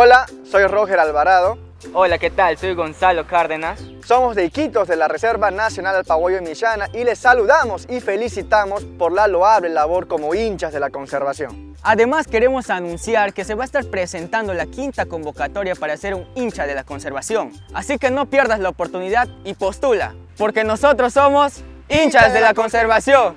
Hola, soy Roger Alvarado. Hola, ¿qué tal? Soy Gonzalo Cárdenas. Somos de Iquitos de la Reserva Nacional Alpahuayo Millana y les saludamos y felicitamos por la loable labor como hinchas de la conservación. Además queremos anunciar que se va a estar presentando la quinta convocatoria para ser un hincha de la conservación. Así que no pierdas la oportunidad y postula, porque nosotros somos hinchas de la conservación.